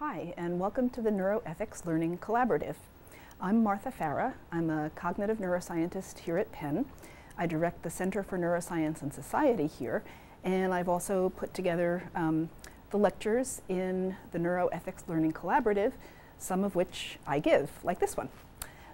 Hi, and welcome to the Neuroethics Learning Collaborative. I'm Martha Farah. I'm a cognitive neuroscientist here at Penn. I direct the Center for Neuroscience and Society here, and I've also put together um, the lectures in the Neuroethics Learning Collaborative, some of which I give, like this one.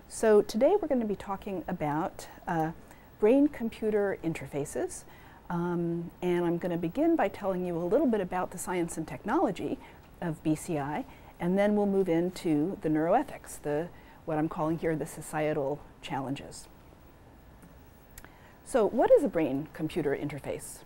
So today we're going to be talking about uh, brain-computer interfaces, um, and I'm going to begin by telling you a little bit about the science and technology of BCI, and then we'll move into the neuroethics, the, what I'm calling here the societal challenges. So what is a brain-computer interface?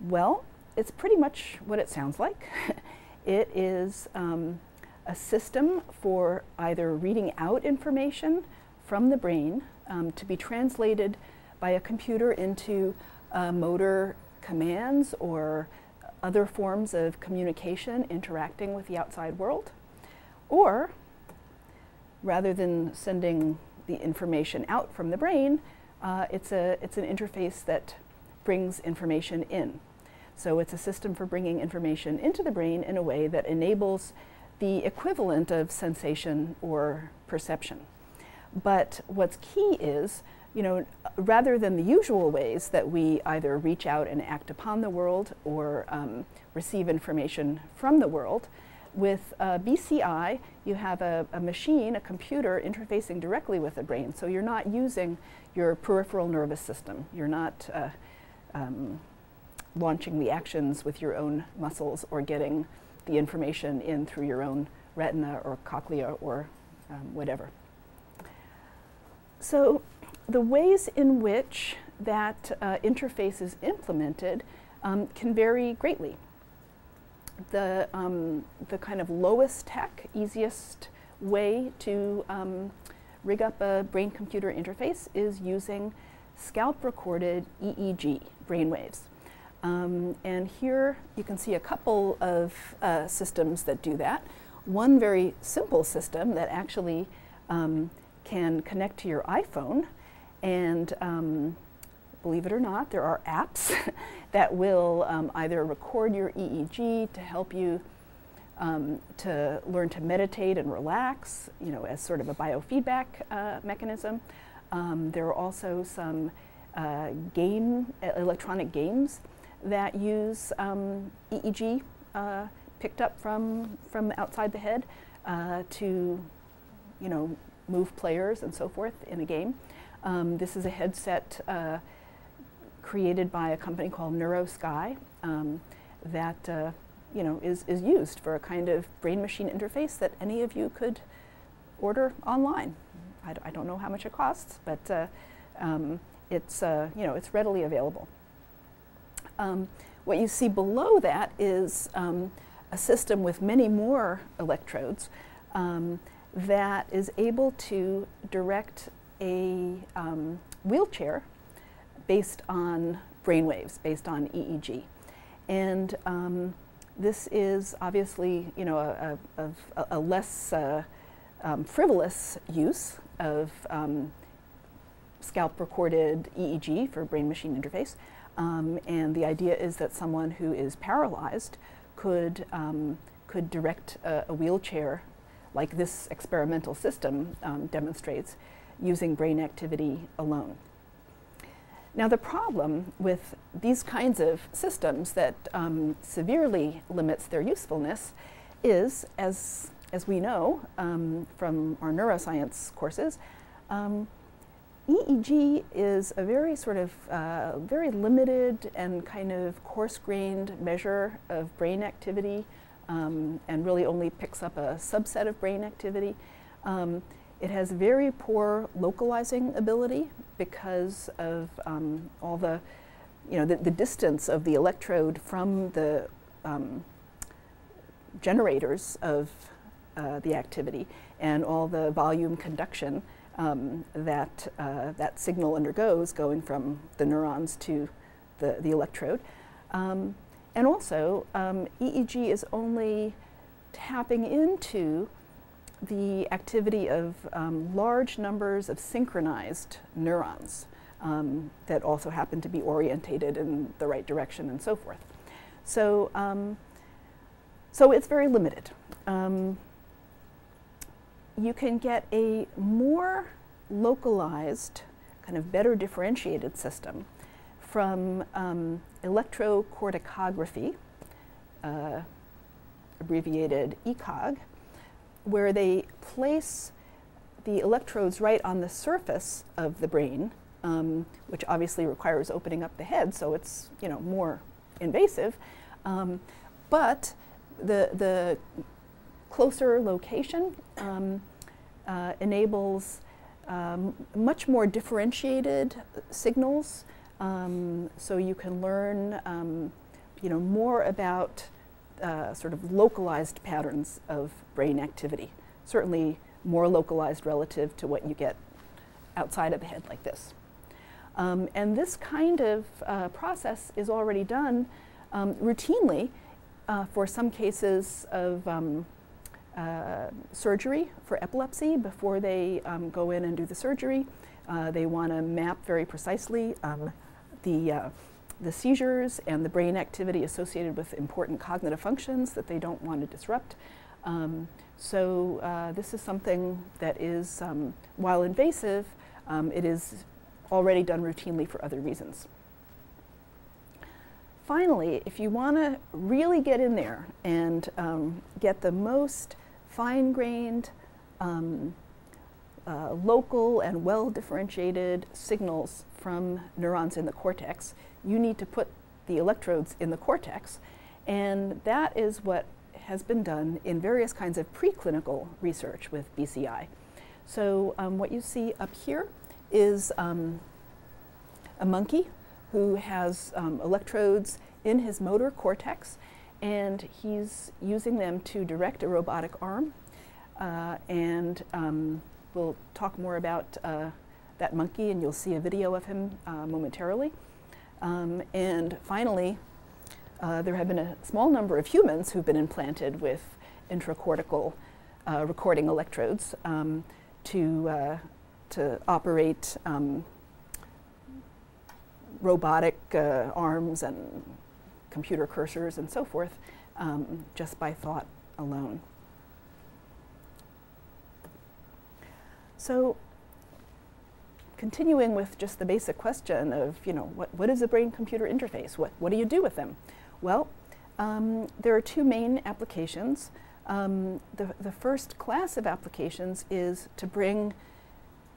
Well, it's pretty much what it sounds like. it is um, a system for either reading out information from the brain um, to be translated by a computer into uh, motor commands or other forms of communication interacting with the outside world. Or, rather than sending the information out from the brain, uh, it's, a, it's an interface that brings information in. So it's a system for bringing information into the brain in a way that enables the equivalent of sensation or perception. But what's key is you know, rather than the usual ways that we either reach out and act upon the world or um, receive information from the world, with uh, BCI, you have a, a, machine, a computer, interfacing directly with the brain. So you're not using your peripheral nervous system. You're not uh, um, launching the actions with your own muscles or getting the information in through your own retina or cochlea or um, whatever. So the ways in which that uh, interface is implemented um, can vary greatly. The, um, the kind of lowest tech, easiest way to um, rig up a brain-computer interface is using scalp-recorded EEG brainwaves. Um, and here you can see a couple of uh, systems that do that. One very simple system that actually um, can connect to your iPhone and um, believe it or not, there are apps that will um, either record your EEG to help you um, to learn to meditate and relax, you know, as sort of a biofeedback uh, mechanism. Um, there are also some uh, game, electronic games that use um, EEG uh, picked up from, from outside the head uh, to, you know, move players and so forth in a game. Um, this is a headset uh, created by a company called NeuroSky um, that uh, you know is, is used for a kind of brain-machine interface that any of you could order online. I d- I don't know how much it costs, but uh, um, it's uh, you know it's readily available. Um, what you see below that is um, a system with many more electrodes um, that is able to direct a um, wheelchair based on brainwaves, based on EEG. And um, this is obviously, you know, a, a, a less uh, um, frivolous use of um, scalp recorded EEG for brain-machine interface. Um, and the idea is that someone who is paralyzed could, um, could direct a, a, wheelchair like this experimental system demonstrates using brain activity alone. Now the problem with these kinds of systems that um, severely limits their usefulness is, as, as we know um, from our neuroscience courses, um, EEG is a very sort of uh, very limited and kind of coarse-grained measure of brain activity um, and really only picks up a subset of brain activity. Um, it has very poor localizing ability because of um, all the, you know, the, the, distance of the electrode from the um, generators of uh, the activity and all the volume conduction um, that uh, that signal undergoes going from the neurons to the, the electrode. Um, and also, um, EEG is only tapping into the activity of um, large numbers of synchronized neurons um, that also happen to be orientated in the right direction and so forth. So, um, so it's very limited. um, you can get a more localized, kind of better differentiated system from um, electrocorticography, uh, abbreviated ECOG, where they place the electrodes right on the surface of the brain, um, which obviously requires opening up the head, so it's you know more invasive. Um, but the the closer location um, uh, enables um, much more differentiated signals, um, so you can learn um, you know more about uh, sort of localized patterns of brain activity. Certainly more localized relative to what you get outside of the head like this. Um, and this kind of uh, process is already done um, routinely uh, for some cases of um, uh, surgery for epilepsy. Before they um, go in and do the surgery, uh, they want to map very precisely um, the, uh, the seizures and the brain activity associated with important cognitive functions that they don't want to disrupt. Um, so uh, this is something that is, um, while invasive, um, it is already done routinely for other reasons. Finally, if you want to really get in there and um, get the most fine-grained, um, uh, local and well-differentiated signals from neurons in the cortex, you need to put the electrodes in the cortex. And that is what has been done in various kinds of preclinical research with BCI. So um, what you see up here is um, a monkey who has um, electrodes in his motor cortex and he's using them to direct a robotic arm. Uh, and um, we'll talk more about uh, that monkey and you'll see a video of him uh, momentarily. Um, and finally, uh, there have been a small number of humans who've been implanted with intracortical uh, recording electrodes um, to, uh, to operate um, robotic uh, arms and computer cursors and so forth um, just by thought alone. So continuing with just the basic question of, you know, what, what is a brain-computer interface? What, what do you do with them? Well, um, there are two main applications. Um, the, the first class of applications is to bring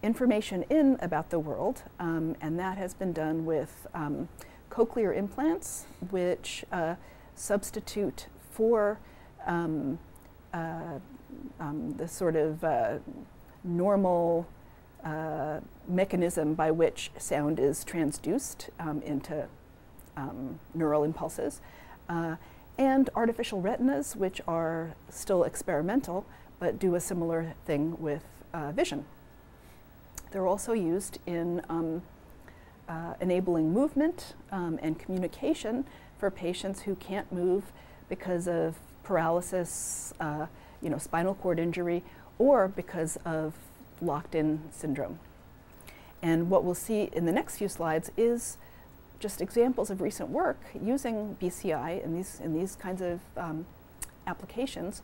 information in about the world, um, and that has been done with um, cochlear implants, which uh, substitute for um, uh, um, the sort of uh, normal uh, mechanism by which sound is transduced into um, neural impulses, uh, and artificial retinas, which are still experimental but do a similar thing with uh, vision. They're also used in um, uh, enabling movement um, and communication for patients who can't move because of paralysis, uh, you know, spinal cord injury, or because of locked-in syndrome. And what we'll see in the next few slides is just examples of recent work using BCI in these, in these kinds of um, applications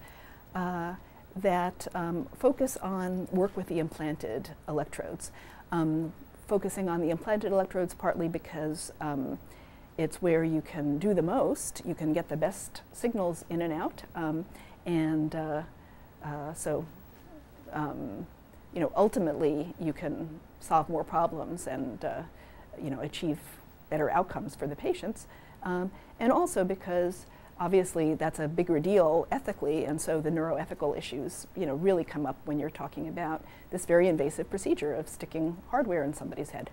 uh, that um, focus on work with the implanted electrodes. Um, focusing on the implanted electrodes partly because um, it's where you can do the most, you can get the best signals in and out, um, and uh, uh, so um, you know, ultimately you can solve more problems and uh, you know, achieve better outcomes for the patients. Um, and also because obviously that's a bigger deal ethically, and so the neuroethical issues, you know, really come up when you're talking about this very invasive procedure of sticking hardware in somebody's head.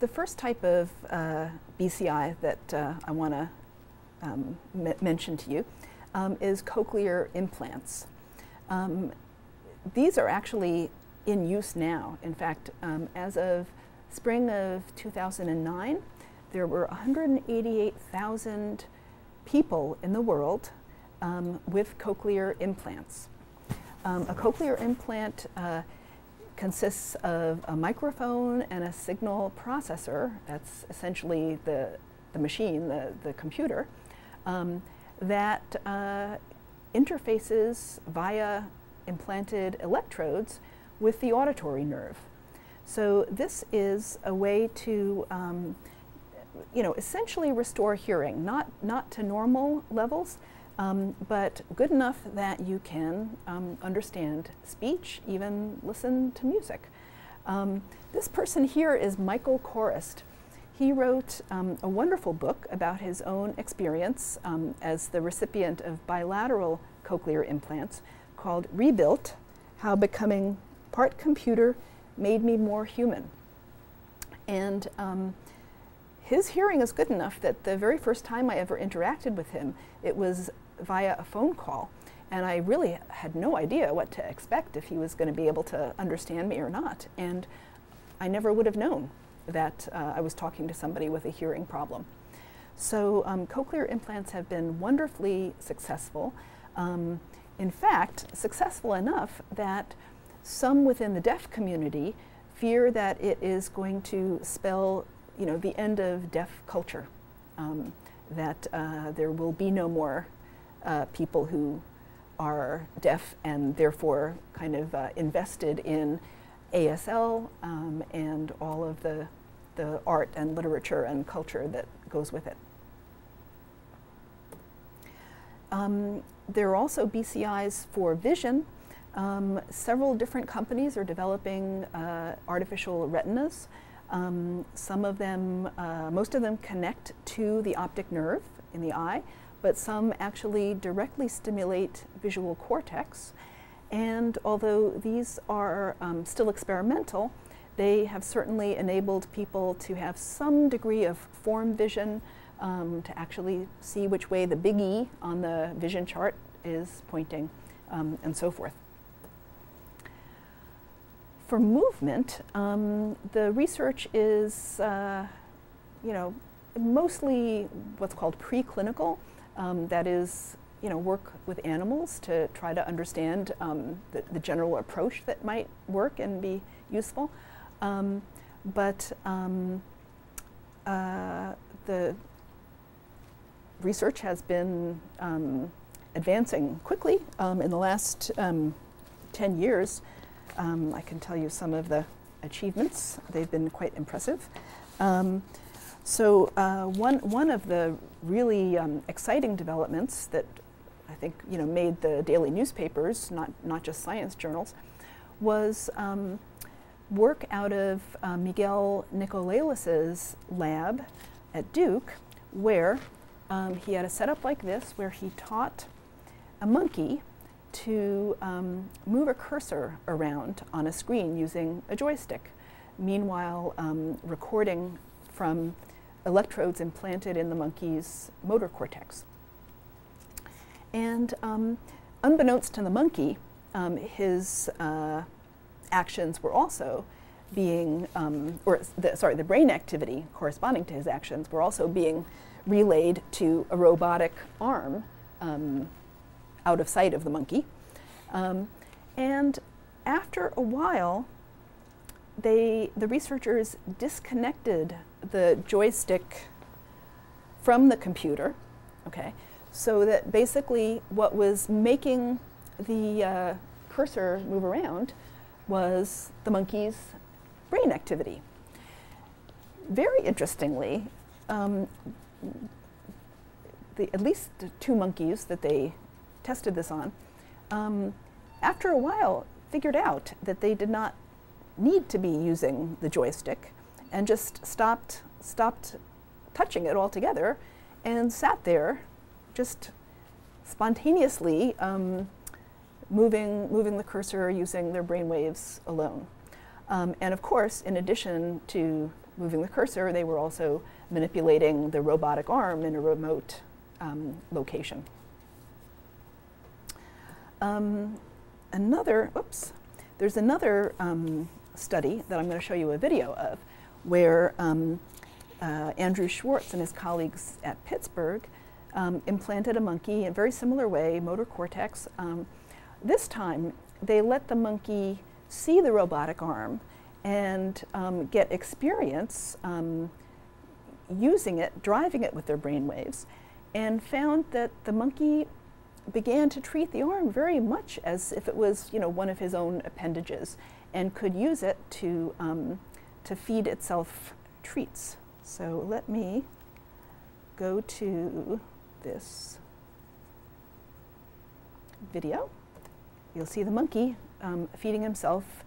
The first type of uh, BCI that uh, I want to um, mention to you um, is cochlear implants. Um, these are actually in use now. In fact, um, as of spring of 2009, there were 188,000 people in the world um, with cochlear implants. Um, a cochlear implant uh, consists of a microphone and a signal processor, that's essentially the, the machine, the, the computer, um, that uh, interfaces via implanted electrodes with the auditory nerve. So this is a way to, um, you know, essentially restore hearing, not, not to normal levels, um, but good enough that you can um, understand speech, even listen to music. Um, this person here is Michael Chorost. He wrote um, a wonderful book about his own experience um, as the recipient of bilateral cochlear implants called Rebuilt How Becoming Part Computer Made Me More Human. And um, his hearing is good enough that the very first time I ever interacted with him, it was via a phone call. And I really had no idea what to expect if he was going to be able to understand me or not. And I never would have known that uh, I was talking to somebody with a hearing problem. So um, cochlear implants have been wonderfully successful. Um, in fact, successful enough that some within the deaf community fear that it is going to spell, you know, the end of deaf culture. Um, that uh, there will be no more uh, people who are deaf and therefore kind of uh, invested in ASL um, and all of the, the art and literature and culture that goes with it. Um, there are also BCIs for vision. Um, several different companies are developing uh, artificial retinas. Um, some of them, uh, most of them connect to the optic nerve in the eye, but some actually directly stimulate visual cortex. And although these are um, still experimental, they have certainly enabled people to have some degree of form vision, um, to actually see which way the big E on the vision chart is pointing, um, and so forth. For movement, um, the research is, uh, you know, mostly what's called preclinical. Um, that is, you know, work with animals to try to understand um, the, the, general approach that might work and be useful. Um, but uh, the research has been um, advancing quickly um, in the last 10 years. I can tell you some of the achievements. They've been quite impressive. Um, so uh, one, one of the really um, exciting developments that I think you know, made the daily newspapers, not, not just science journals, was um, work out of uh, Miguel Nicolelis's lab at Duke, where um, he had a setup like this, where he taught a monkey to um, move a cursor around on a screen using a joystick, meanwhile um, recording from electrodes implanted in the monkey's motor cortex. And um, unbeknownst to the monkey, um, his uh, actions were also being, um, or the, sorry, the brain activity corresponding to his actions were also being relayed to a robotic arm um, out of sight of the monkey. Um, and after a while, they, the researchers disconnected the joystick from the computer, okay, so that basically what was making the uh, cursor move around was the monkey's brain activity. Very interestingly, um, the, at least two monkeys that they tested this on, um, after a while figured out that they did not need to be using the joystick and just stopped, stopped touching it altogether and sat there just spontaneously um, moving, moving the cursor using their brain waves alone. Um, and of course, in addition to moving the cursor, they were also manipulating the robotic arm in a remote um, location. Um, another, oops, there's another um, study that I'm going to show you a video of where um, uh, Andrew Schwartz and his colleagues at Pittsburgh um, implanted a monkey in a very similar way, motor cortex. This time, they let the monkey see the robotic arm and um, get experience um, using it, driving it with their brain waves, and found that the monkey began to treat the arm very much as if it was, you know, one of his own appendages, and could use it to um, to feed itself treats. So let me go to this video. You'll see the monkey um, feeding himself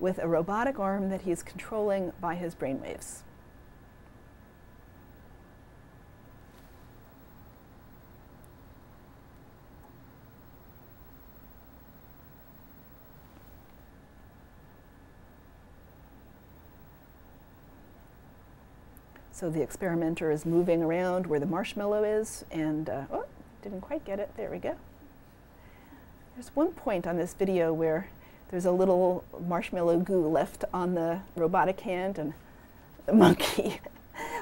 with a robotic arm that he's controlling by his brainwaves. So the experimenter is moving around where the marshmallow is, and uh, oh, didn't quite get it. There we go. There's one point on this video where there's a little marshmallow goo left on the robotic hand, and the monkey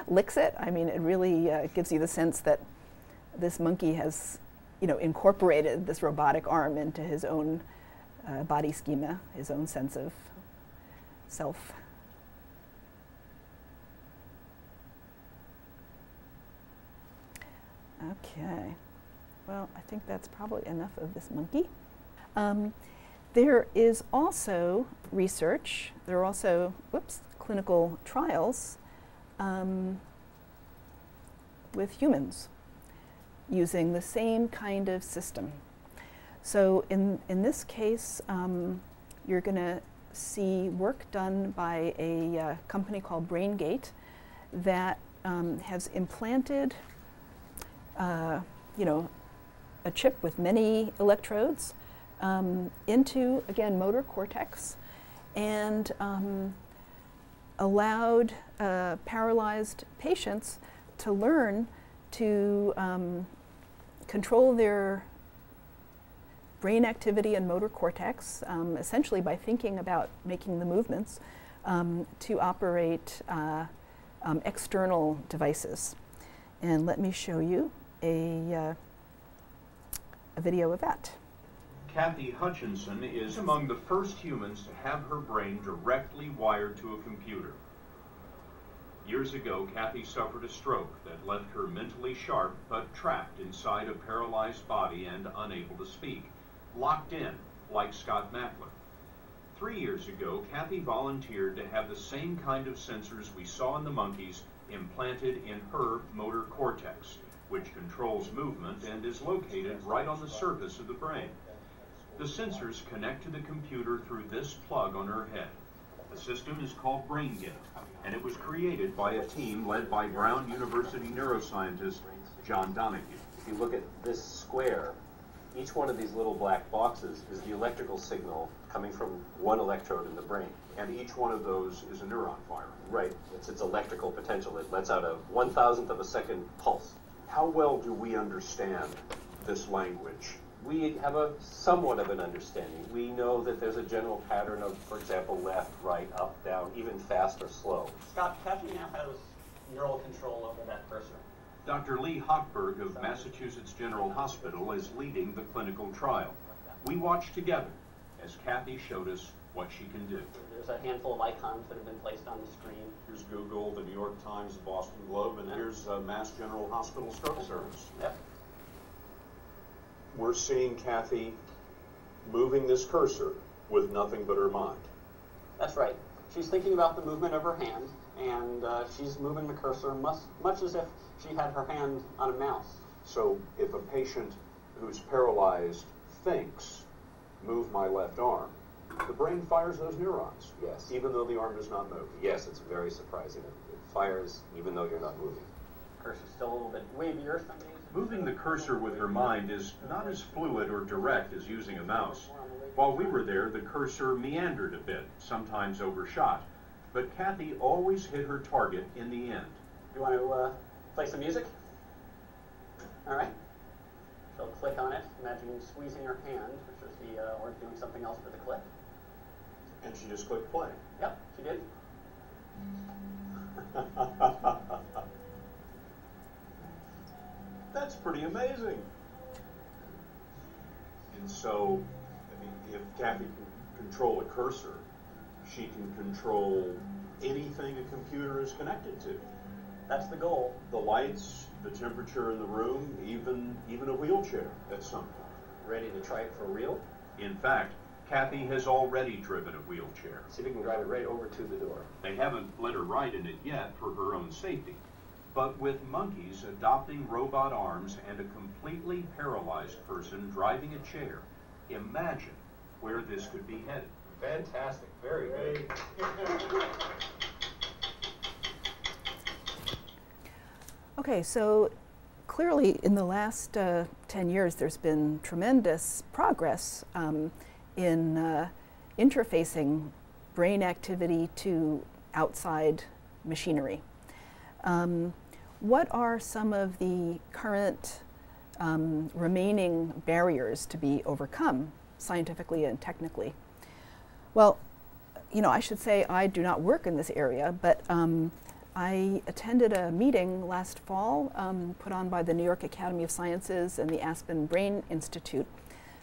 licks it. I mean, it really uh, gives you the sense that this monkey has, you know, incorporated this robotic arm into his own uh, body schema, his own sense of self. Okay, well, I think that's probably enough of this monkey. Um, there is also research, there are also, whoops, clinical trials um, with humans using the same kind of system. So in, in this case, um, you're going to see work done by a uh, company called BrainGate that um, has implanted uh, you know, a chip with many electrodes um, into, again, motor cortex and um, allowed uh, paralyzed patients to learn to um, control their brain activity and motor cortex, um, essentially by thinking about making the movements um, to operate uh, um, external devices. And let me show you a, uh, a video of that. Kathy Hutchinson is among the first humans to have her brain directly wired to a computer. Years ago, Kathy suffered a stroke that left her mentally sharp but trapped inside a paralyzed body and unable to speak, locked in, like Scott Mackler. Three years ago, Kathy volunteered to have the same kind of sensors we saw in the monkeys implanted in her motor cortex which controls movement and is located right on the surface of the brain. The sensors connect to the computer through this plug on her head. The system is called BrainGate, and it was created by a team led by Brown University neuroscientist John Donoghue. If you look at this square, each one of these little black boxes is the electrical signal coming from one electrode in the brain. And each one of those is a neuron firing. Right. It's its electrical potential. It lets out a one thousandth of a second pulse. How well do we understand this language? We have a somewhat of an understanding. We know that there's a general pattern of, for example, left, right, up, down, even fast or slow. Scott, Kathy now has neural control over that cursor. Dr. Leigh Hochberg of Massachusetts General Hospital is leading the clinical trial. We watched together as Kathy showed us what she can do. There's a handful of icons that have been placed on the screen. Here's Google, the New York Times, the Boston Globe, and here's uh, Mass General Hospital Stroke Service. Yep. We're seeing Kathy moving this cursor with nothing but her mind. That's right. She's thinking about the movement of her hand, and uh, she's moving the cursor much, much as if she had her hand on a mouse. So if a patient who's paralyzed thinks, move my left arm, the brain fires those neurons. Yes. Even though the arm does not move. Yes, it's very surprising. It, it fires even though you're not moving. Cursor's still a little bit wavier. Moving the cursor with her mind is not as fluid or direct as using a mouse. While we were there, the cursor meandered a bit, sometimes overshot. But Kathy always hit her target in the end. You want to uh, play some music? All right. She'll click on it, imagining squeezing her hand, which is the, uh, or doing something else for the click. And she just clicked play. Yep, she did. That's pretty amazing. And so, I mean, if Kathy can control a cursor, she can control anything a computer is connected to. That's the goal. The lights, the temperature in the room, even even a wheelchair at some point. Ready to try it for real? In fact, Kathy has already driven a wheelchair. See if we can drive it right over to the door. They haven't let her ride in it yet for her own safety. But with monkeys adopting robot arms and a completely paralyzed person driving a chair, imagine where this could be headed. Fantastic. Very good. Okay, so clearly in the last uh, 10 years there's been tremendous progress um, in uh, interfacing brain activity to outside machinery. Um, what are some of the current um, remaining barriers to be overcome scientifically and technically? Well, you know, I should say I do not work in this area, but um, I attended a meeting last fall um, put on by the New York Academy of Sciences and the Aspen Brain Institute.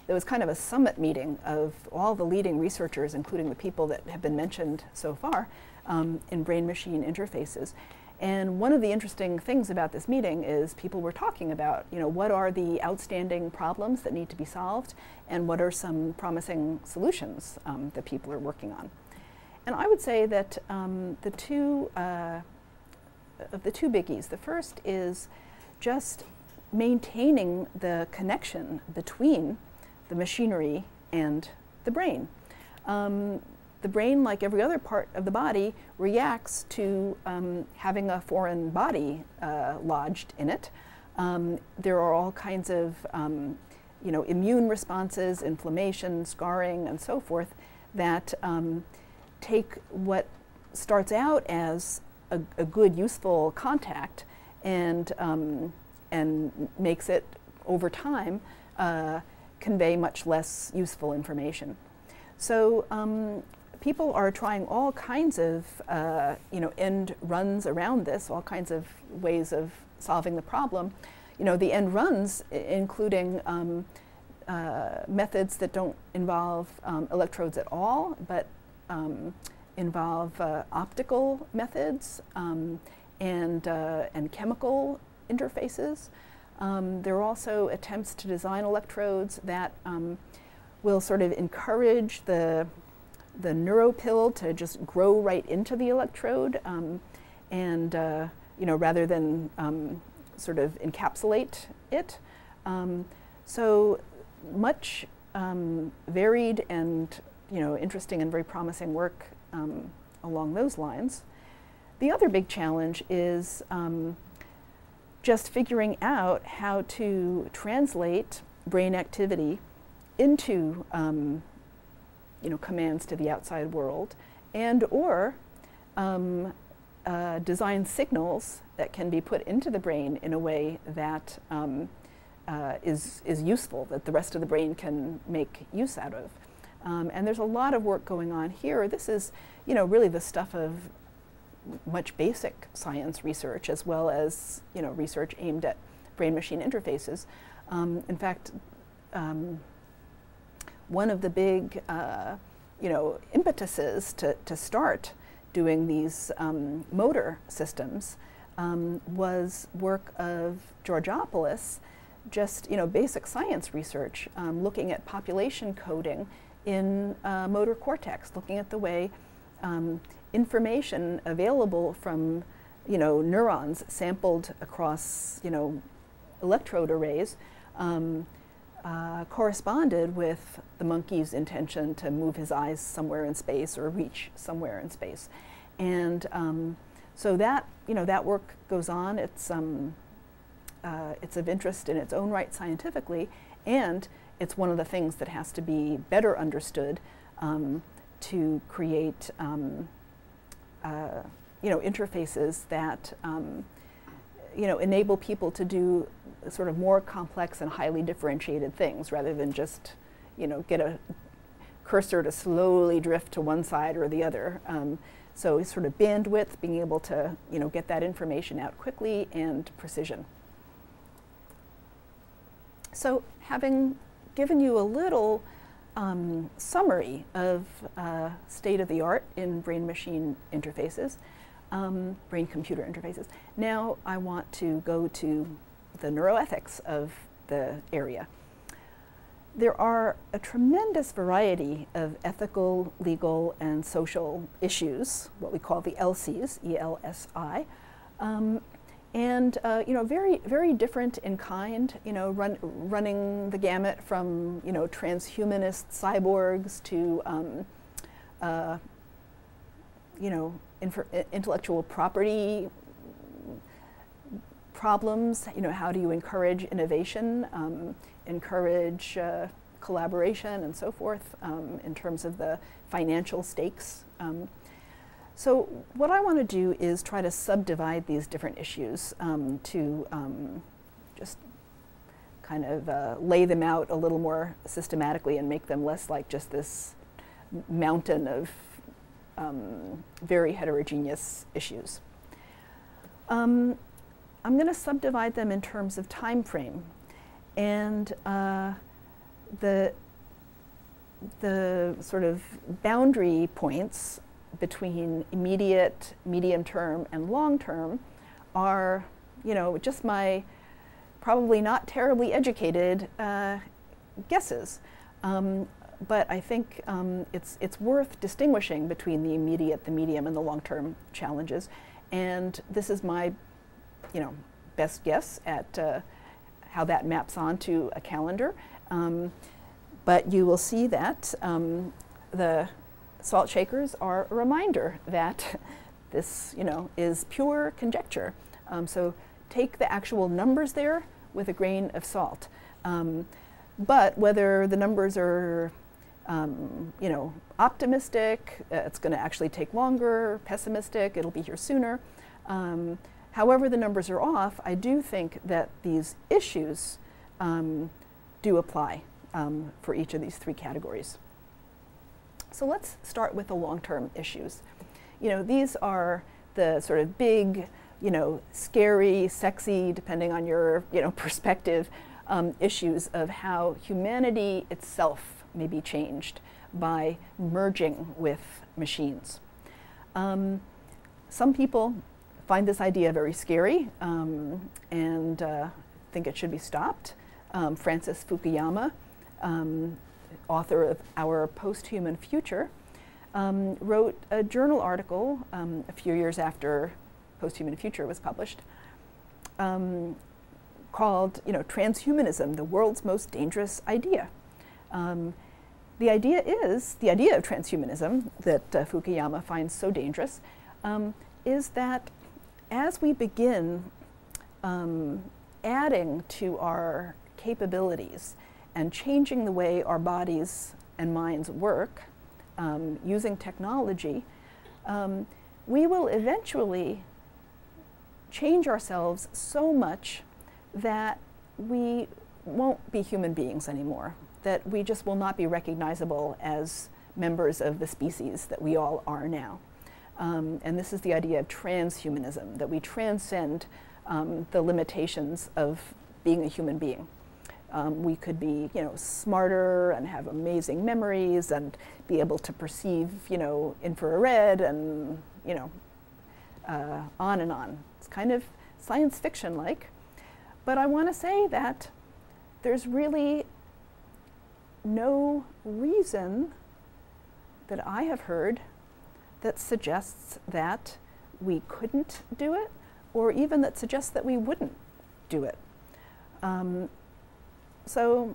There was kind of a summit meeting of all the leading researchers, including the people that have been mentioned so far, um, in brain machine interfaces. And one of the interesting things about this meeting is people were talking about, you know, what are the outstanding problems that need to be solved and what are some promising solutions um, that people are working on. And I would say that um, the two, uh, of the two biggies, the first is just maintaining the connection between the machinery and the brain. Um, the brain, like every other part of the body, reacts to um, having a foreign body uh, lodged in it. Um, there are all kinds of um, you know, immune responses, inflammation, scarring, and so forth that um, take what starts out as a, a good, useful contact and, um, and makes it, over time, uh, convey much less useful information. So um, people are trying all kinds of uh, you know end runs around this, all kinds of ways of solving the problem. You know the end runs, including um, uh, methods that don't involve um, electrodes at all, but um, involve uh, optical methods um, and uh, and chemical interfaces. Um, there are also attempts to design electrodes that will sort of encourage the the neuropil to just grow right into the electrode um, and, uh, you know, rather than um, sort of encapsulate it. Um, so much um, varied and, you know, interesting and very promising work um, along those lines. The other big challenge is just figuring out how to translate brain activity into um, you know, commands to the outside world, and or um, uh, design signals that can be put into the brain in a way that um, uh, is is useful, that the rest of the brain can make use out of. Um, and there's a lot of work going on here. This is, you know, really the stuff of much basic science research as well as, you know, research aimed at brain-machine interfaces. Um, in fact, um, one of the big, uh, you know, impetuses to, to start doing these um, motor systems um, was work of Georgopoulos, just you know basic science research, um, looking at population coding in uh, motor cortex, looking at the way um, information available from you know neurons sampled across you know electrode arrays um, uh, corresponded with the monkey's intention to move his eyes somewhere in space or reach somewhere in space. And um, so that, you know, that work goes on. It's, um, uh, it's of interest in its own right scientifically, and it's one of the things that has to be better understood um, to create, um, uh, you know, interfaces that, um, you know, enable people to do sort of more complex and highly differentiated things rather than just, you know, get a cursor to slowly drift to one side or the other. Um, so sort of bandwidth, being able to, you know, get that information out quickly and precision. So having given you a little um, summary of uh, state of the art in brain-machine interfaces, um, brain-computer interfaces, now I want to go to the neuroethics of the area. there are a tremendous variety of ethical, legal, and social issues, what we call the ELSIs, E-L-S-I, um, and uh, you know, very, very different in kind. You know, run, running the gamut from you know transhumanist cyborgs to um, uh, you know intellectual property problems. You know, how do you encourage innovation? Um, encourage uh, collaboration and so forth um, in terms of the financial stakes. Um, so what I want to do is try to subdivide these different issues um, to um, just kind of uh, lay them out a little more systematically and make them less like just this mountain of um, very heterogeneous issues. Um, I'm going to subdivide them in terms of time frame and uh, the the sort of boundary points between immediate, medium term, and long term are, you know, just my probably not terribly educated uh, guesses. Um, but I think um, it's, it's worth distinguishing between the immediate, the medium, and the long term challenges. And this is my, you know, best guess at uh, how that maps onto a calendar. Um, but you will see that um, the salt shakers are a reminder that this, you know, is pure conjecture. Um, so take the actual numbers there with a grain of salt. Um, but whether the numbers are, um, you know, optimistic, uh, it's going to actually take longer, pessimistic, it'll be here sooner. Um, However, the numbers are off, I do think that these issues um, do apply um, for each of these three categories. So let's start with the long-term issues. You know, these are the sort of big, you know, scary, sexy, depending on your, you know, perspective, um, issues of how humanity itself may be changed by merging with machines. Um, some people find this idea very scary um, and uh, think it should be stopped. Um, Francis Fukuyama, um, author of Our Posthuman Future, um, wrote a journal article um, a few years after Posthuman Future was published um, called, you know, Transhumanism, the world's most dangerous idea. the idea is, the idea of transhumanism that uh, Fukuyama finds so dangerous is that as we begin um, adding to our capabilities and changing the way our bodies and minds work um, using technology, um, we will eventually change ourselves so much that we won't be human beings anymore, that we just will not be recognizable as members of the species that we all are now. Um, and this is the idea of transhumanism, that we transcend um, the limitations of being a human being. Um, we could be, you know, smarter and have amazing memories and be able to perceive, you know, infrared and, you know, uh, on and on. It's kind of science fiction-like. But I want to say that there's really no reason that I have heard that suggests that we couldn't do it, or even that suggests that we wouldn't do it. Um, so,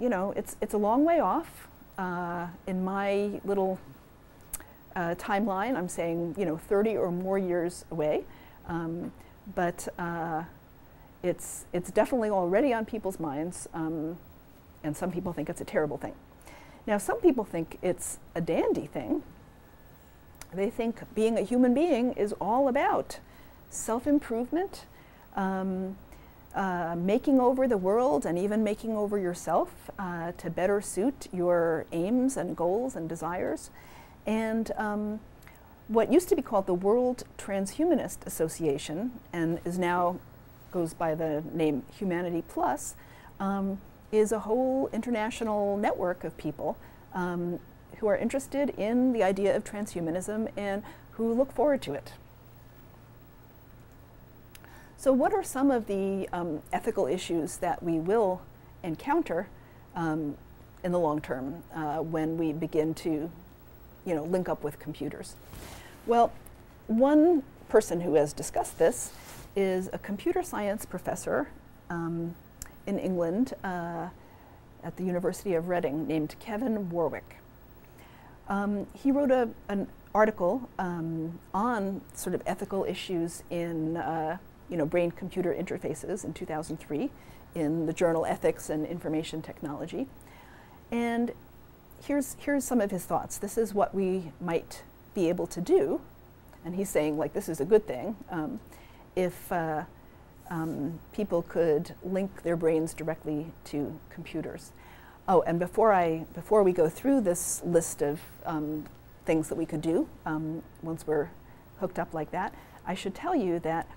you know, it's, it's a long way off. Uh, in my little uh, timeline, I'm saying, you know, 30 or more years away. Um, but uh, it's, it's definitely already on people's minds, um, and some people think it's a terrible thing. Now, some people think it's a dandy thing, they think being a human being is all about self-improvement, um, uh, making over the world and even making over yourself uh, to better suit your aims and goals and desires. And um, what used to be called the World Transhumanist Association and is now goes by the name Humanity Plus um, is a whole international network of people um, who are interested in the idea of transhumanism and who look forward to it. So what are some of the um, ethical issues that we will encounter um, in the long term uh, when we begin to, you know, link up with computers. Well, one person who has discussed this is a computer science professor um, in England uh, at the University of Reading named Kevin Warwick. Um, he wrote a, an article um, on sort of ethical issues in uh, you know, brain-computer interfaces in 2003 in the journal Ethics and Information Technology. And here's, here's some of his thoughts. This is what we might be able to do. And he's saying, like, this is a good thing. Um, if uh, um, people could link their brains directly to computers. Oh, and before I before we go through this list of um, things that we could do um, once we're hooked up like that, I should tell you that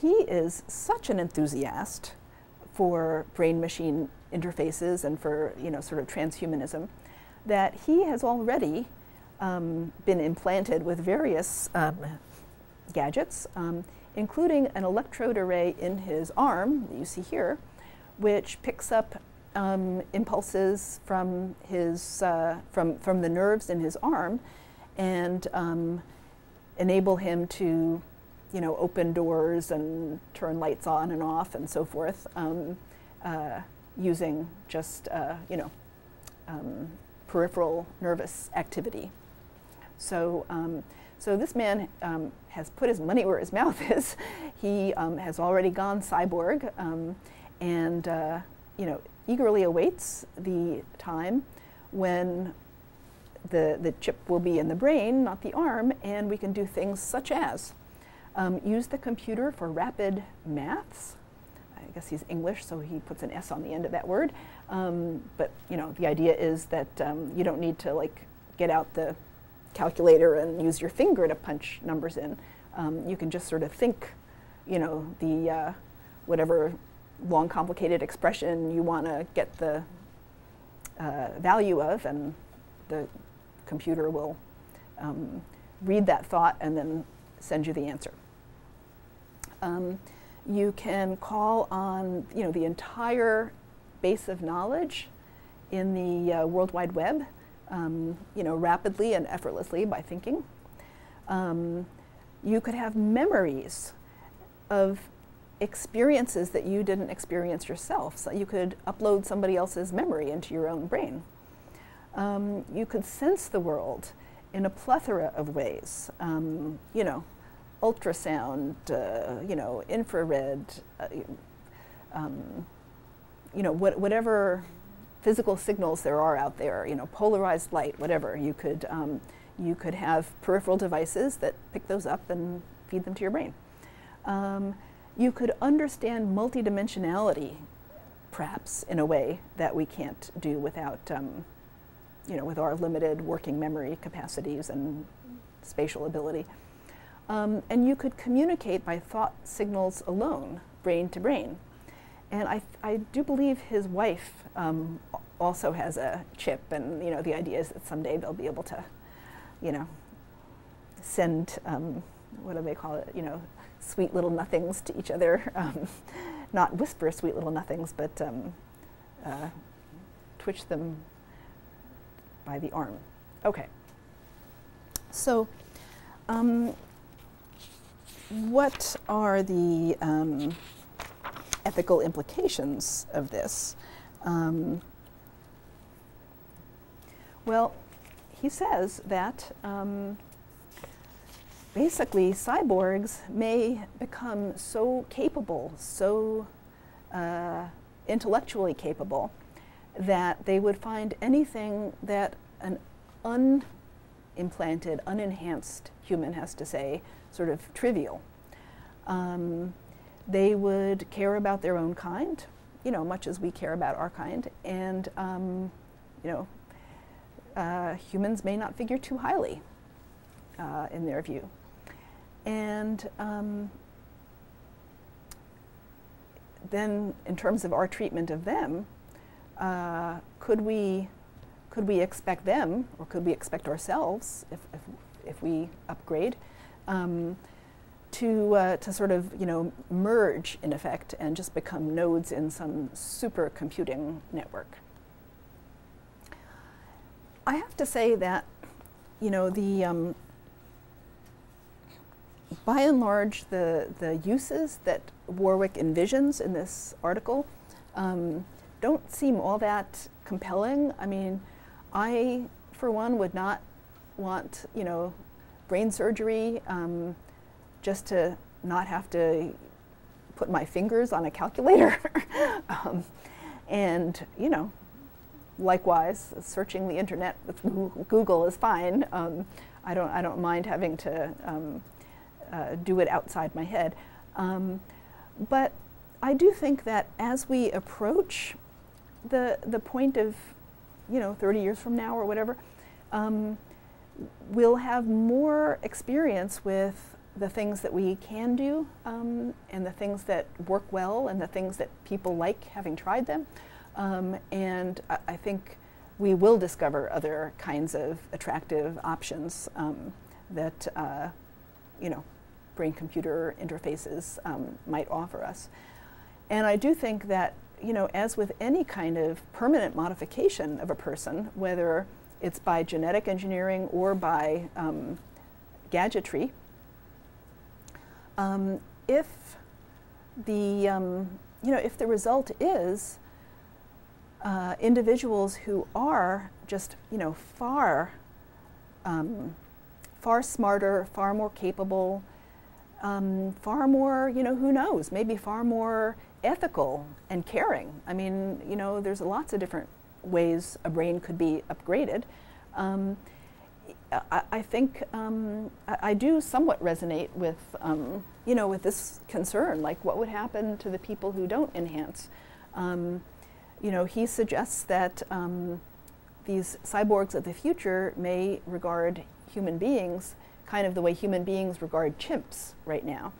he is such an enthusiast for brain-machine interfaces and for you know sort of transhumanism that he has already um, been implanted with various um, gadgets, um, including an electrode array in his arm that you see here, which picks up um, impulses from his uh, from from the nerves in his arm, and um, enable him to, you know, open doors and turn lights on and off and so forth, um, uh, using just uh, you know um, peripheral nervous activity. So. Um, so this man um, has put his money where his mouth is. he has already gone cyborg, and uh, you know eagerly awaits the time when the, the chip will be in the brain, not the arm, and we can do things such as um, use the computer for rapid maths. I guess he's English, so he puts an S on the end of that word. Um, but you know, the idea is that um, you don't need to like get out the calculator and use your finger to punch numbers in. Um, you can just sort of think, you know, the uh, whatever long complicated expression you want to get the uh, value of, and the computer will um, read that thought and then send you the answer. Um, you can call on you know the entire base of knowledge in the uh, World Wide Web, um, you know, rapidly and effortlessly by thinking. Um, you could have memories of experiences that you didn't experience yourself. So you could upload somebody else's memory into your own brain. Um, you could sense the world in a plethora of ways. Um, you know, ultrasound, uh, you know, infrared, uh, um, you know, what, whatever physical signals there are out there, you know, polarized light, whatever. You could, um, you could have peripheral devices that pick those up and feed them to your brain. You could understand multidimensionality, perhaps, in a way that we can't do without, um, you know, with our limited working memory capacities and spatial ability. Um, and you could communicate by thought signals alone, brain to brain. And I, I do believe his wife um, also has a chip, and you know, the idea is that someday they'll be able to, you know, send um, what do they call it? You know, sweet little nothings to each other. Um, not whisper sweet little nothings, but um, uh, twitch them by the arm. Okay. So, um, what are the um, ethical implications of this? Um, well, he says that um, basically cyborgs may become so capable, so uh, intellectually capable, that they would find anything that an unimplanted, unenhanced human has to say sort of trivial. Um, they would care about their own kind, you know, much as we care about our kind, and um, you know, uh, humans may not figure too highly uh, in their view. And um, then, in terms of our treatment of them, uh, could we could we expect them, or could we expect ourselves, if, if, if we upgrade, um, to uh, to sort of you know merge in effect and just become nodes in some supercomputing network? I have to say that, you know, the um, by and large, the, the uses that Warwick envisions in this article um, don't seem all that compelling. I mean, I, for one, would not want, you know, brain surgery um, just to not have to put my fingers on a calculator. um, and, you know, likewise, searching the internet with Google is fine. Um, I, don't, I don't mind having to um, uh, do it outside my head. Um, but I do think that as we approach the, the point of, you know, 30 years from now or whatever, um, we'll have more experience with the things that we can do um, and the things that work well and the things that people like having tried them. Um, and I, I, think we will discover other kinds of attractive options um, that, uh, you know, brain-computer interfaces um, might offer us. And I do think that, you know, as with any kind of permanent modification of a person, whether it's by genetic engineering or by um, gadgetry, um, if the, um, you know, if the result is uh, individuals who are just, you know, far, um, far smarter, far more capable, um, far more, you know, who knows, maybe far more ethical and caring. I mean, you know, there's lots of different ways a brain could be upgraded. Um, I, I, think um, I, I, do somewhat resonate with, um, you know, with this concern, like what would happen to the people who don't enhance. Um, you know, he suggests that um, these cyborgs of the future may regard human beings kind of the way human beings regard chimps right now.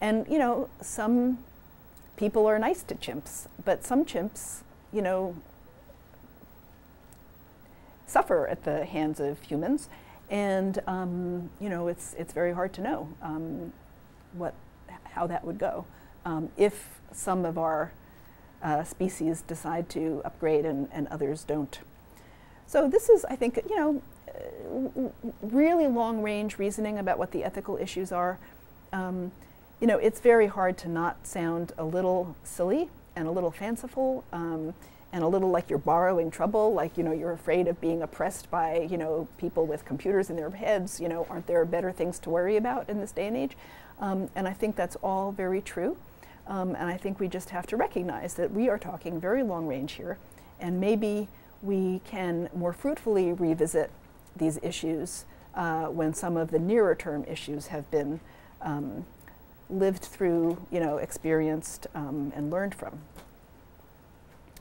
And, you know, some people are nice to chimps, but some chimps, you know, suffer at the hands of humans. And, um, you know, it's, it's very hard to know um, what, how that would go um, if some of our uh, species decide to upgrade and, and others don't. So this is, I think, you know, really long range reasoning about what the ethical issues are. Um, you know, it's very hard to not sound a little silly and a little fanciful um, and a little like you're borrowing trouble, like, you know, you're afraid of being oppressed by, you know, people with computers in their heads. You know, aren't there better things to worry about in this day and age? Um, and I think that's all very true. Um, and I think we just have to recognize that we are talking very long range here. And maybe we can more fruitfully revisit these issues uh, when some of the nearer term issues have been um, lived through, you know, experienced um, and learned from.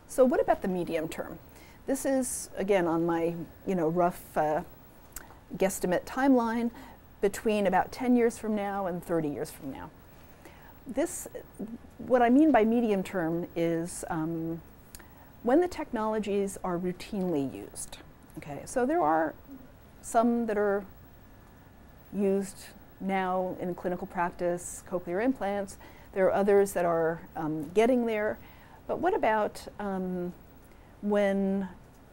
So what about the medium term? This is, again, on my, you know, rough uh, guesstimate timeline between about 10 years from now and 30 years from now. This, what I mean by medium term is um, when the technologies are routinely used. Okay, so there are some that are used now in clinical practice, cochlear implants. There are others that are um, getting there. But what about um, when,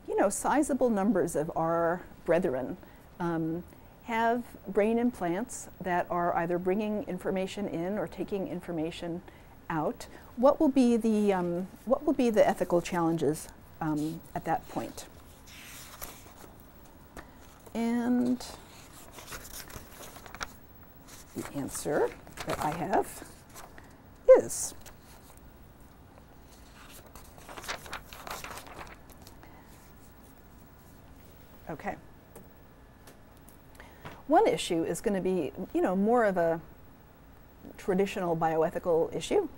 you know, sizable numbers of our brethren um, have brain implants that are either bringing information in or taking information out? What will be the, um, what will be the ethical challenges um, at that point? And the answer that I have is okay. One issue is going to be, you know, more of a traditional bioethical issue.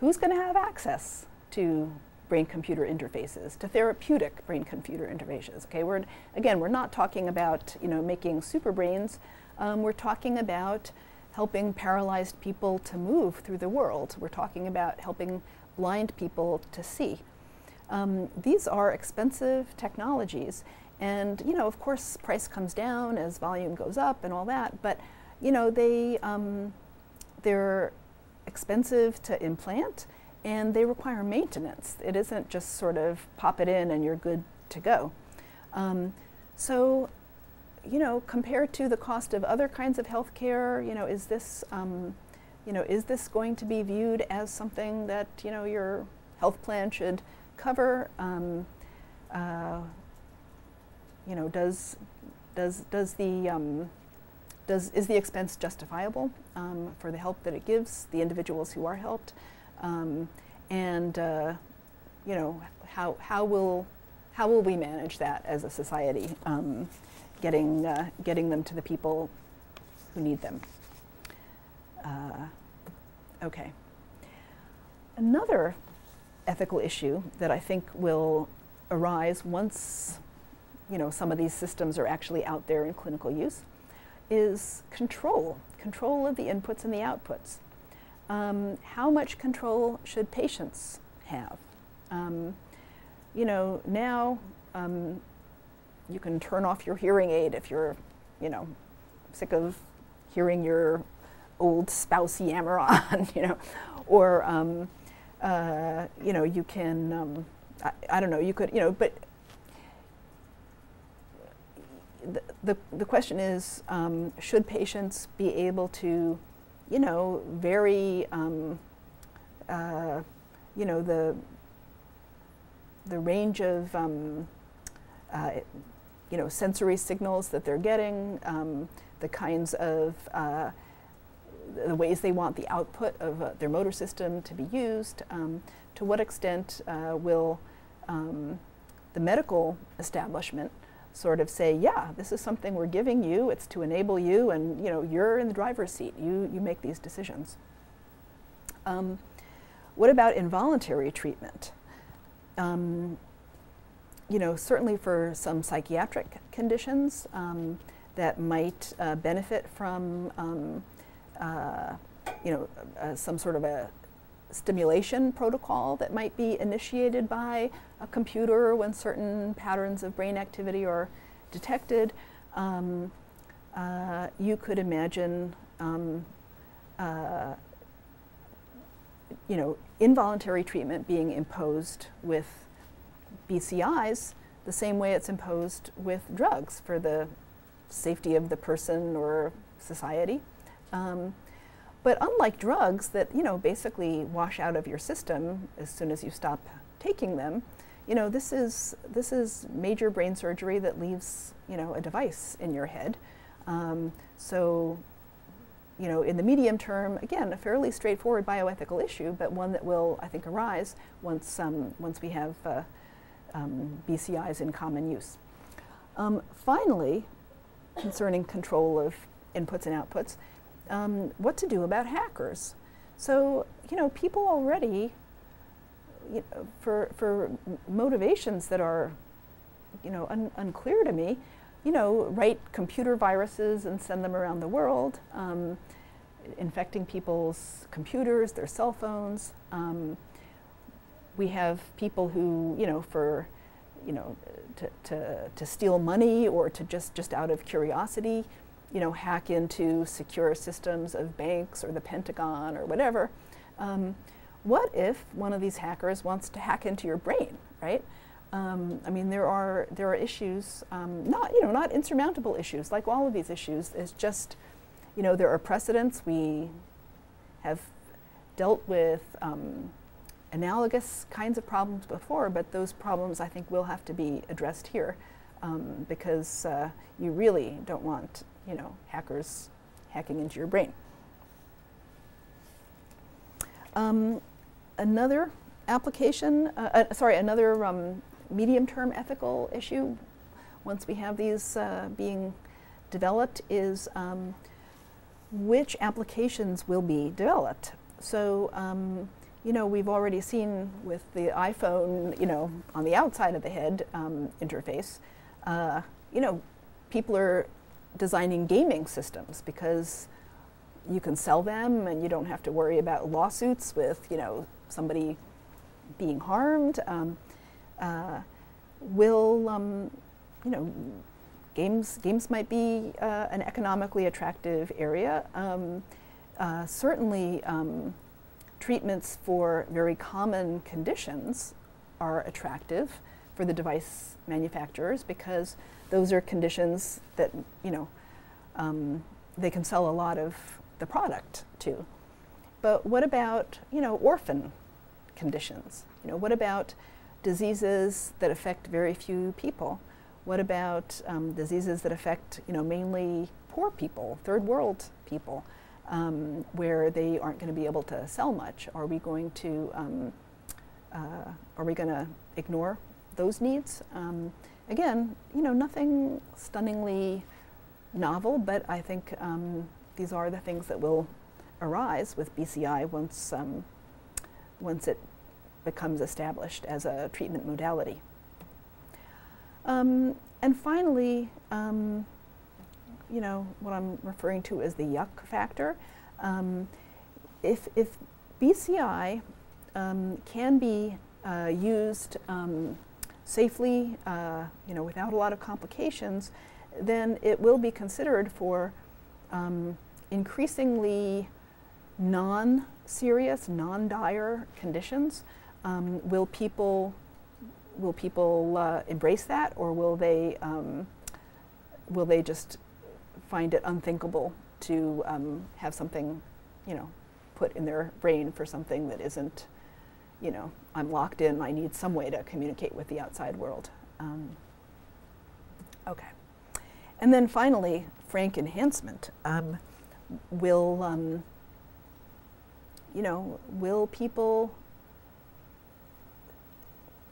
Who's going to have access to brain-computer interfaces to therapeutic brain-computer interfaces. Okay, we're again, we're not talking about you know making super brains. Um, we're talking about helping paralyzed people to move through the world. We're talking about helping blind people to see. Um, these are expensive technologies, and you know, of course, price comes down as volume goes up and all that. But you know, they um, they're expensive to implant and they require maintenance. It isn't just sort of pop it in and you're good to go. Um, so, you know, compared to the cost of other kinds of health care, you know, is this, um, you know, is this going to be viewed as something that, you know, your health plan should cover? Um, uh, you know, does, does, does the, um, does, is the expense justifiable um, for the help that it gives the individuals who are helped? Um, and, uh, you know, how, how, will, how will we manage that as a society, um, getting, uh, getting them to the people who need them? Uh, okay. Another ethical issue that I think will arise once you know, some of these systems are actually out there in clinical use is control, control of the inputs and the outputs. Um, how much control should patients have? Um, you know, now um, you can turn off your hearing aid if you're, you know, sick of hearing your old spouse yammer on, you know, or, um, uh, you know, you can, um, I, I don't know, you could, you know, but the, the, the question is um, should patients be able to, you know, very, um, uh, you know, the, the range of, um, uh, you know, sensory signals that they're getting, um, the kinds of, uh, the ways they want the output of uh, their motor system to be used, um, to what extent uh, will um, the medical establishment sort of say, yeah, this is something we're giving you. It's to enable you, and you know, you're in the driver's seat. You you make these decisions. Um, what about involuntary treatment? Um, you know, certainly for some psychiatric conditions um, that might uh, benefit from, um, uh, you know, uh, some sort of a stimulation protocol that might be initiated by a computer when certain patterns of brain activity are detected. Um, uh, you could imagine, um, uh, you know, involuntary treatment being imposed with BCIs the same way it's imposed with drugs for the safety of the person or society. Um, but unlike drugs that, you know, basically wash out of your system as soon as you stop taking them, you know, this is, this is major brain surgery that leaves, you know, a device in your head. Um, so, you know, in the medium term, again, a fairly straightforward bioethical issue, but one that will, I think, arise once, um, once we have uh, um, BCIs in common use. Um, finally, concerning control of inputs and outputs, um, what to do about hackers. So, you know, people already, you know, for, for motivations that are, you know, un unclear to me, you know, write computer viruses and send them around the world, um, infecting people's computers, their cell phones. Um, we have people who, you know, for, you know, to, to, to steal money or to just, just out of curiosity, you know, hack into secure systems of banks or the Pentagon or whatever. Um, what if one of these hackers wants to hack into your brain, right? Um, I mean, there are there are issues, um, not you know, not insurmountable issues. Like all of these issues, it's just, you know, there are precedents. We have dealt with um, analogous kinds of problems before, but those problems I think will have to be addressed here um, because uh, you really don't want you know, hackers hacking into your brain. Um, another application, uh, uh, sorry, another um, medium-term ethical issue, once we have these uh, being developed, is um, which applications will be developed. So, um, you know, we've already seen with the iPhone, you know, on the outside of the head um, interface, uh, you know, people are designing gaming systems because you can sell them and you don't have to worry about lawsuits with you know somebody being harmed. Um, uh, will um, you know games games might be uh, an economically attractive area. Um, uh, certainly, um, treatments for very common conditions are attractive for the device manufacturers because those are conditions that you know um, they can sell a lot of the product to. But what about you know orphan conditions? You know what about diseases that affect very few people? What about um, diseases that affect you know mainly poor people, third world people, um, where they aren't going to be able to sell much? Are we going to um, uh, are we going to ignore those needs? Again, you know, nothing stunningly novel, but I think um, these are the things that will arise with BCI once, um, once it becomes established as a treatment modality. Um, and finally, um, you know, what I'm referring to as the yuck factor. Um, if, if BCI um, can be uh, used safely, uh, you know, without a lot of complications, then it will be considered for um, increasingly non-serious, non-dire conditions. Um, will people will people uh, embrace that, or will they um, will they just find it unthinkable to um, have something, you know, put in their brain for something that isn't you know, I'm locked in, I need some way to communicate with the outside world. Um, okay. And then finally, frank enhancement. Um, will, um, you know, will people,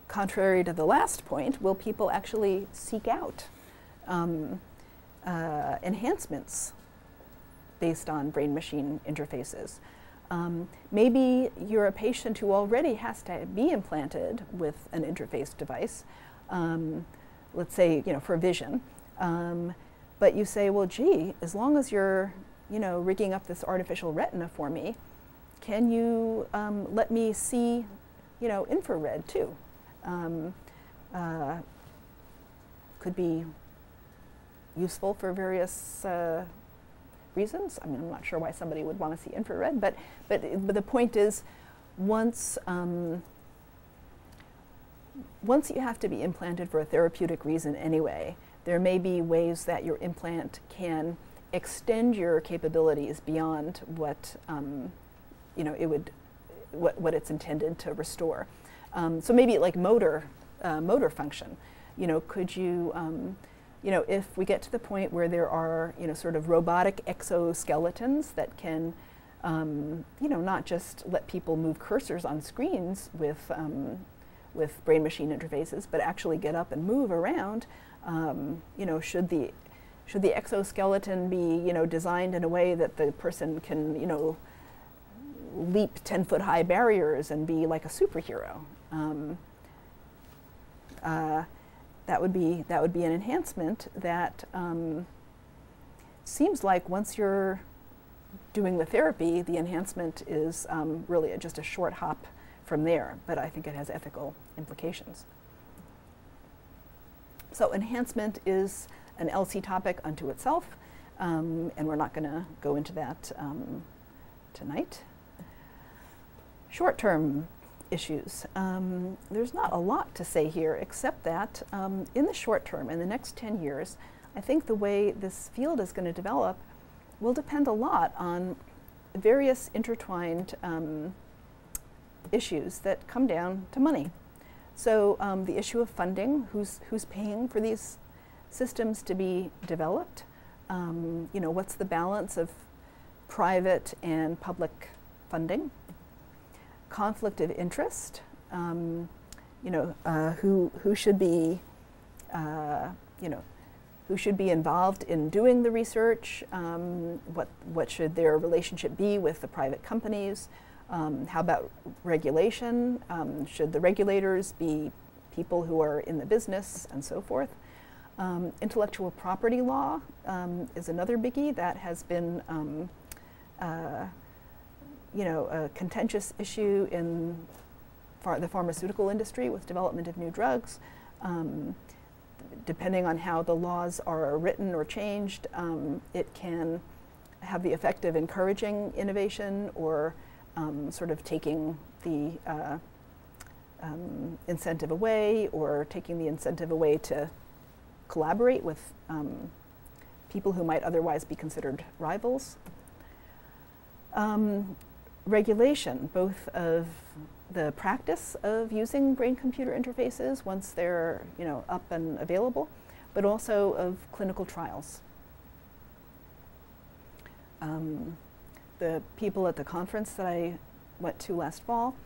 contrary to the last point, will people actually seek out um, uh, enhancements based on brain machine interfaces? Um, maybe you're a patient who already has to be implanted with an interface device, um, let's say, you know, for vision. Um, but you say, well, gee, as long as you're, you know, rigging up this artificial retina for me, can you um, let me see, you know, infrared too? Um, uh, could be useful for various uh, reasons. I mean, I'm not sure why somebody would want to see infrared, but, but, but the point is, once, um, once you have to be implanted for a therapeutic reason anyway, there may be ways that your implant can extend your capabilities beyond what um, you know it would what, what it's intended to restore. Um, so maybe like motor uh, motor function. You know, could you um, you know, if we get to the point where there are, you know, sort of robotic exoskeletons that can, um, you know, not just let people move cursors on screens with, um, with brain-machine interfaces, but actually get up and move around, um, you know, should the, should the exoskeleton be, you know, designed in a way that the person can, you know, leap 10-foot high barriers and be like a superhero? Um, uh, that would be that would be an enhancement that um, seems like once you're doing the therapy, the enhancement is um, really a, just a short hop from there, but I think it has ethical implications. So enhancement is an ELSI topic unto itself, um, and we're not going to go into that um, tonight. Short-term issues. Um, there's not a lot to say here except that um, in the short term, in the next 10 years, I think the way this field is going to develop will depend a lot on various intertwined um, issues that come down to money. So um, the issue of funding, who's, who's paying for these systems to be developed? Um, you know, what's the balance of private and public funding? Conflict of interest. Um, you know, uh, who who should be, uh, you know, who should be involved in doing the research? Um, what what should their relationship be with the private companies? Um, how about regulation? Um, should the regulators be people who are in the business and so forth? Um, intellectual property law um, is another biggie that has been uh, you know, a contentious issue in the pharmaceutical industry with development of new drugs. Um, depending on how the laws are written or changed, um, it can have the effect of encouraging innovation or um, sort of taking the, uh, um, incentive away or taking the incentive away to collaborate with um, people who might otherwise be considered rivals. Um, regulation, both of the practice of using brain-computer interfaces once they're you know, up and available, but also of clinical trials. Um, the people at the conference that I went to last fall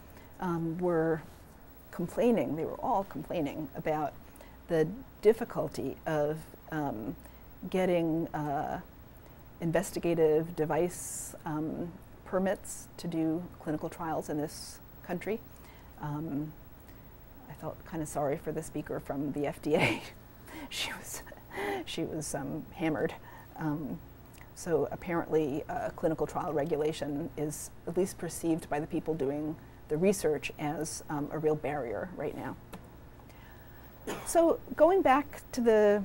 um, were complaining, they were all complaining about the difficulty of um, getting uh, investigative device um, permits to do clinical trials in this country. Um, I felt kind of sorry for the speaker from the FDA. she was, she was um, hammered. Um, so apparently, uh, clinical trial regulation is at least perceived by the people doing the research as um, a real barrier right now. So going back to the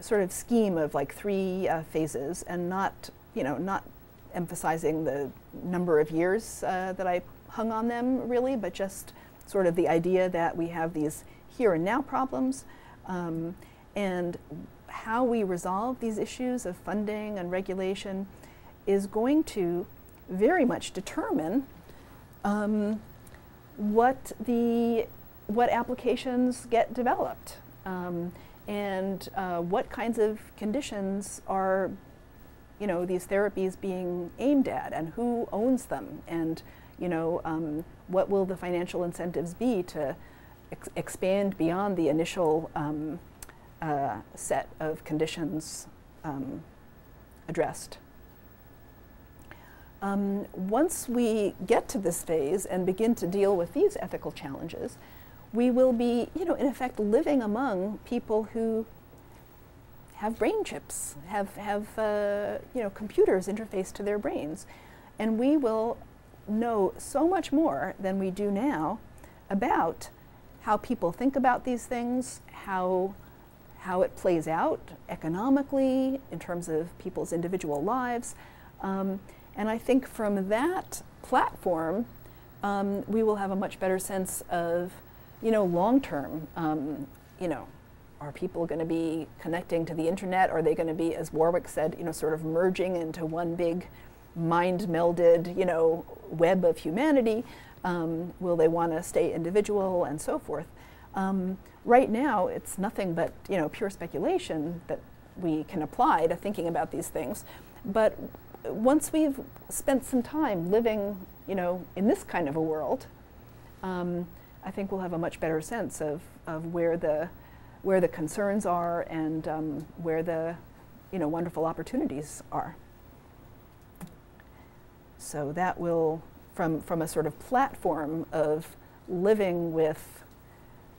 sort of scheme of like three uh, phases and not, you know, not emphasizing the number of years uh, that I hung on them really, but just sort of the idea that we have these here and now problems um, and how we resolve these issues of funding and regulation is going to very much determine um, what the what applications get developed um, and uh, what kinds of conditions are you know these therapies being aimed at and who owns them and you know um, what will the financial incentives be to ex expand beyond the initial um, uh, set of conditions um, addressed. Um, once we get to this phase and begin to deal with these ethical challenges, we will be, you know, in effect, living among people who have brain chips, have, have uh, you know, computers interfaced to their brains. And we will know so much more than we do now about how people think about these things, how, how it plays out economically in terms of people's individual lives. Um, and I think from that platform, um, we will have a much better sense of, you know, long term, um, you know, are people going to be connecting to the internet? Are they going to be, as Warwick said, you know, sort of merging into one big mind melded, you know, web of humanity? Um, will they want to stay individual and so forth? Um, right now, it's nothing but, you know, pure speculation that we can apply to thinking about these things. But once we've spent some time living, you know, in this kind of a world, um, I think we'll have a much better sense of, of where the where the concerns are and um, where the you know wonderful opportunities are. So that will, from from a sort of platform of living with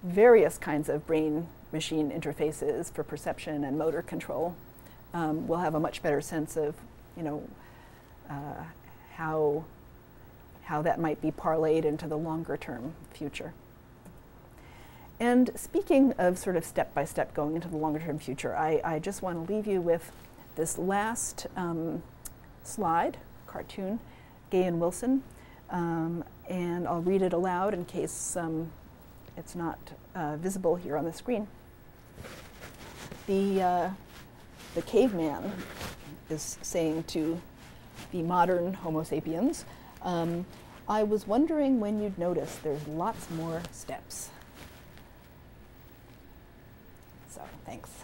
various kinds of brain machine interfaces for perception and motor control, um, we'll have a much better sense of you know, uh, how, how that might be parlayed into the longer term future. And speaking of sort of step by step going into the longer term future, I, I just want to leave you with this last um, slide, cartoon, Gahan Wilson. Um, and I'll read it aloud in case um, it's not uh, visible here on the screen. The, uh, the caveman is saying to the modern Homo sapiens, um, I was wondering when you'd notice there's lots more steps. So, thanks.